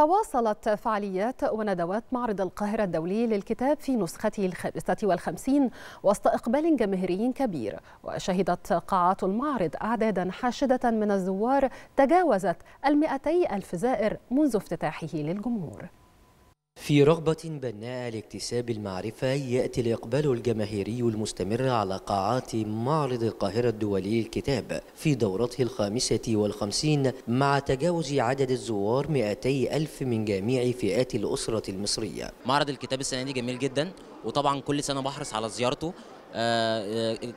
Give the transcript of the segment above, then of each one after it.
تواصلت فعاليات وندوات معرض القاهرة الدولي للكتاب في نسخته الخامسة والخمسين وسط إقبال جماهيري كبير. وشهدت قاعات المعرض أعدادا حاشدة من الزوار تجاوزت المئتي ألف زائر منذ افتتاحه للجمهور. في رغبة بناء لاكتساب المعرفة يأتي الإقبال الجماهيري المستمر على قاعات معرض القاهرة الدولي للكتاب في دورته الخامسة والخمسين مع تجاوز عدد الزوار 200 ألف من جميع فئات الأسرة المصرية. معرض الكتاب السنة دي جميل جدا وطبعا كل سنة بحرص على زيارته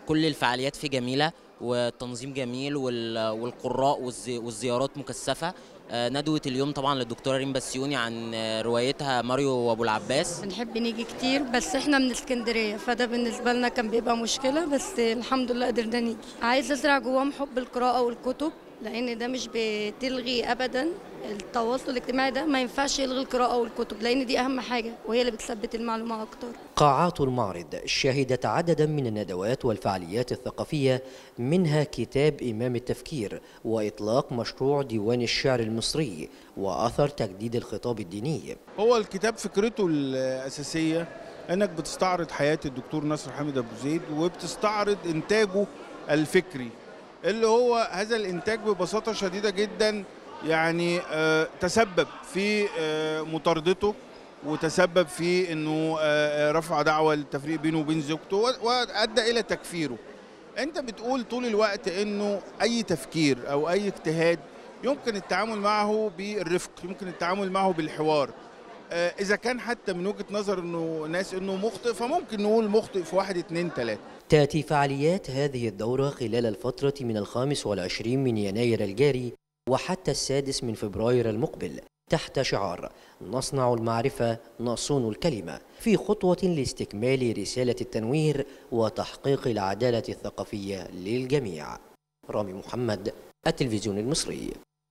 كل الفعاليات فيه جميلة والتنظيم جميل والقراء والزيارات مكثفة. آه، ندوة اليوم طبعا للدكتورة ريم بسيوني عن روايتها ماريو وأبو العباس. بنحب نيجي كتير بس إحنا من اسكندرية فده بالنسبة لنا كان بيبقى مشكلة بس الحمد لله قدرنا نيجي. عايز أزرع جواهم حب القراءة والكتب لأن ده مش بتلغي ابدا. التواصل الاجتماعي ده ما ينفعش يلغي القراءة والكتب لأن دي أهم حاجة وهي اللي بتثبت المعلومة أكتر. قاعات المعرض شهدت عددا من الندوات والفعاليات الثقافية منها كتاب إمام التفكير وإطلاق مشروع ديوان الشعر المصري وأثر تجديد الخطاب الديني. هو الكتاب فكرته الأساسية إنك بتستعرض حياة الدكتور نصر حامد أبو زيد وبتستعرض إنتاجه الفكري. اللي هو هذا الإنتاج ببساطة شديدة جدا يعني آه تسبب في آه مطاردته وتسبب في إنه آه رفع دعوة للتفريق بينه وبين زوجته وأدى إلى تكفيره. أنت بتقول طول الوقت إنه أي تفكير أو أي اجتهاد يمكن التعامل معه بالرفق يمكن التعامل معه بالحوار. إذا كان حتى من وجهة نظر إنه ناس إنه مخطئ فممكن نقول مخطئ في واحد اتنين تلاتة. تأتي فعاليات هذه الدورة خلال الفترة من الخامس والعشرين من يناير الجاري وحتى السادس من فبراير المقبل تحت شعار نصنع المعرفة نصون الكلمة. في خطوة لاستكمال رسالة التنوير وتحقيق العدالة الثقافية للجميع. رامي محمد التلفزيون المصري.